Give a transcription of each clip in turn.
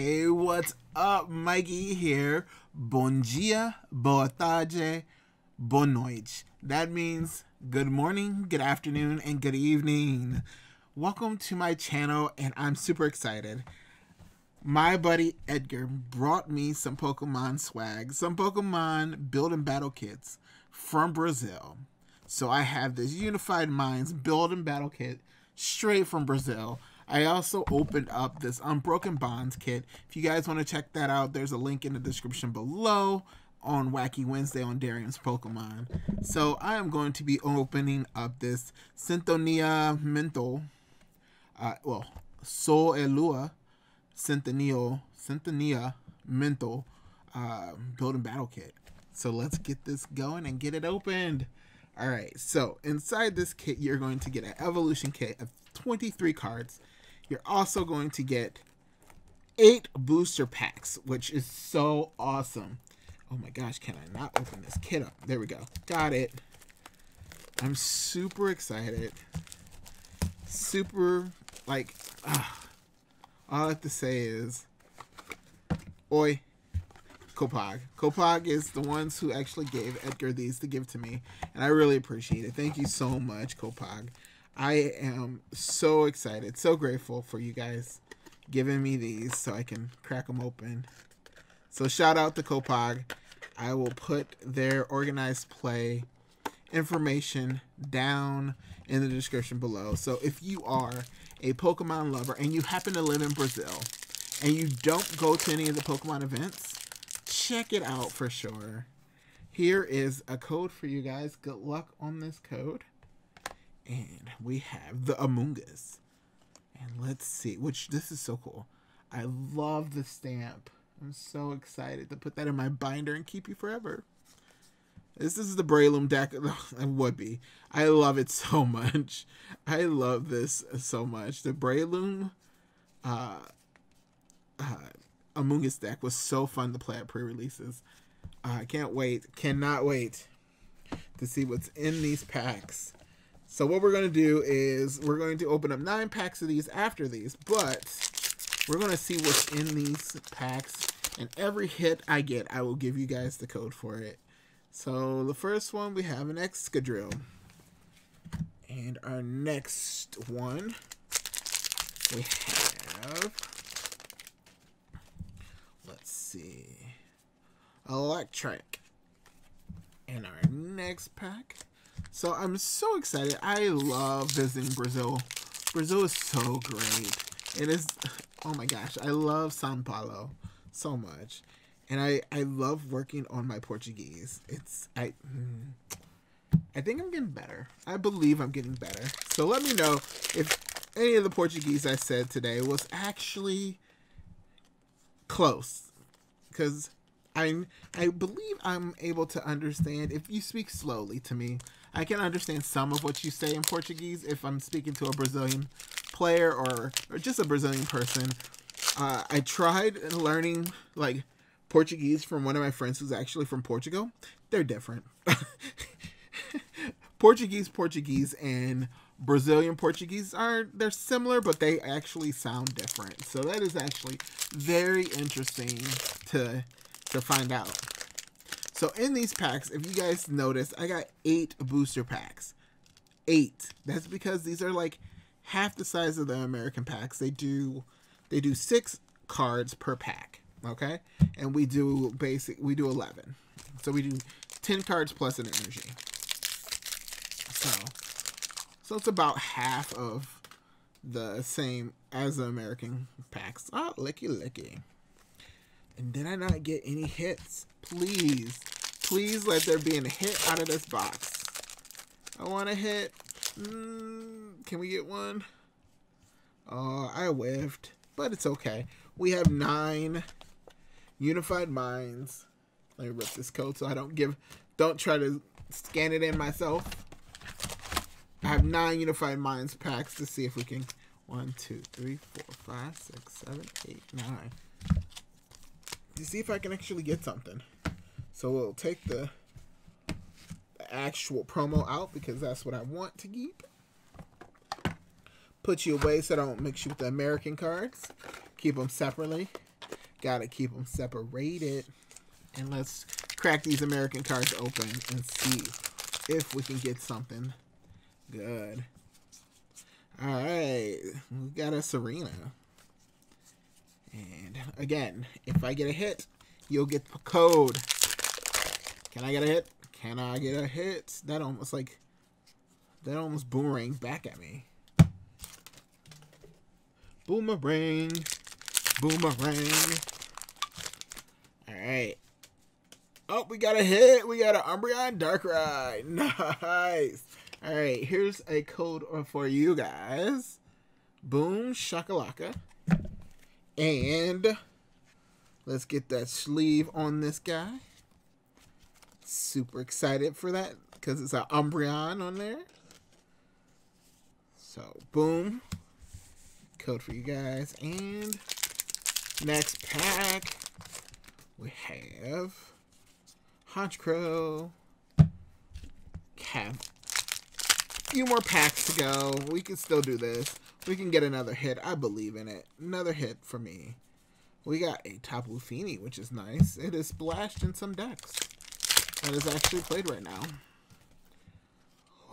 Hey, what's up? Mikey here. Bom dia, boa tarde, boa noite. That means good morning, good afternoon, and good evening. Welcome to my channel, and I'm super excited. My buddy Edgar brought me some Pokemon swag, some Pokemon build and battle kits from Brazil. So I have this Unified Minds build and battle kit straight from Brazil. I also opened up this Unbroken Bonds kit. If you guys want to check that out, there's a link in the description below on Wacky Wednesday on Darian's Pokemon. So I am going to be opening up this Sintonia Mental, uh, well, Sol Elua Centennial, Centennia Mental uh, Build and Battle Kit. So let's get this going and get it opened. All right, so inside this kit, you're going to get an evolution kit of 23 cards. You're also going to get eight booster packs, which is so awesome. Oh my gosh, can I not open this kit up? There we go. Got it. I'm super excited. Super, like, uh, all I have to say is, oi, Copag. Copag is the ones who actually gave Edgar these to give to me, and I really appreciate it. Thank you so much, Copag. I am so excited, so grateful for you guys giving me these so I can crack them open. So shout out to Copag. I will put their organized play information down in the description below. So if you are a Pokemon lover and you happen to live in Brazil and you don't go to any of the Pokemon events, check it out for sure. Here is a code for you guys. Good luck on this code. And we have the Among Us. And let's see, which this is so cool. I love the stamp. I'm so excited to put that in my binder and keep you forever. This is the Breloom deck. It would be. I love it so much. I love this so much. The Breloom uh, uh, deck was so fun to play at pre-releases. I uh, can't wait. Cannot wait to see what's in these packs. So what we're going to do is we're going to open up nine packs of these after these, but we're going to see what's in these packs. And every hit I get, I will give you guys the code for it. So the first one, we have an Excadrill. And our next one, we have, let's see, Electric. And our next pack, so I'm so excited. I love visiting Brazil. Brazil is so great. It is, oh my gosh, I love Sao Paulo so much. And I, I love working on my Portuguese. It's, I, mm, I think I'm getting better. I believe I'm getting better. So let me know if any of the Portuguese I said today was actually close. Because I, I believe I'm able to understand if you speak slowly to me. I can understand some of what you say in Portuguese if I'm speaking to a Brazilian player or, or just a Brazilian person. Uh, I tried learning like Portuguese from one of my friends who's actually from Portugal. They're different. Portuguese Portuguese and Brazilian Portuguese are they're similar, but they actually sound different. So that is actually very interesting to to find out. So in these packs, if you guys notice, I got eight booster packs. Eight. That's because these are like half the size of the American packs. They do they do six cards per pack. Okay? And we do basic we do eleven. So we do ten cards plus an energy. So so it's about half of the same as the American packs. Oh, licky licky. And did I not get any hits? Please, please let there be a hit out of this box. I want a hit. Mm, can we get one? Oh, I whiffed, but it's okay. We have nine unified minds. Let me rip this code so I don't give, don't try to scan it in myself. I have nine unified minds packs to see if we can. One, two, three, four, five, six, seven, eight, nine. To see if I can actually get something. So we'll take the, the actual promo out because that's what I want to keep. Put you away so I don't mix you with the American cards. Keep them separately. Gotta keep them separated. And let's crack these American cards open and see if we can get something good. All right, we got a Serena. Again, if I get a hit, you'll get the code. Can I get a hit? Can I get a hit? That almost like that almost boomerang back at me. Boomerang. Boomerang. Alright. Oh, we got a hit. We got an Umbreon Darkrai. Nice. Alright, here's a code for you guys. Boom Shakalaka. And let's get that sleeve on this guy. Super excited for that because it's an Umbreon on there. So, boom. Code for you guys. And next pack, we have Honchkrow. Have a few more packs to go. We can still do this. We can get another hit. I believe in it. Another hit for me. We got a Tapu Fini, which is nice. It is splashed in some decks. That is actually played right now.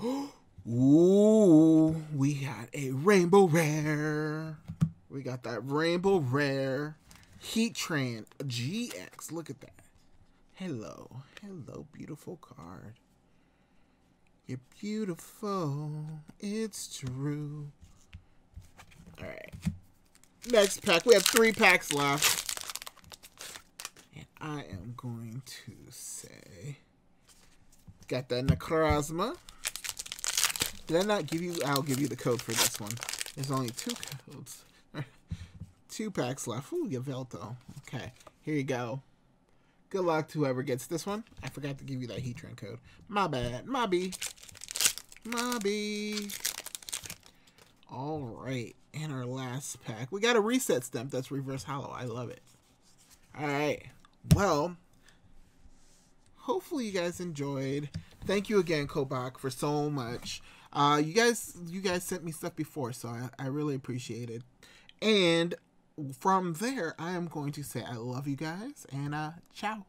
Ooh, we got a rainbow rare. We got that rainbow rare. Heatran GX. Look at that. Hello. Hello, beautiful card. You're beautiful. It's true. Next pack. We have three packs left. And I am going to say... Got that Necrozma. Did I not give you... I'll give you the code for this one. There's only two codes. two packs left. Ooh, Yveltal. Okay, here you go. Good luck to whoever gets this one. I forgot to give you that Heatran code. My bad. Mobby. Mobby. All right. And our last pack. We got a reset stamp that's reverse holo. I love it. All right. Well, hopefully you guys enjoyed. Thank you again, Copag, for so much. Uh, you guys, you guys sent me stuff before, so I, I really appreciate it. And from there, I am going to say I love you guys and uh, ciao.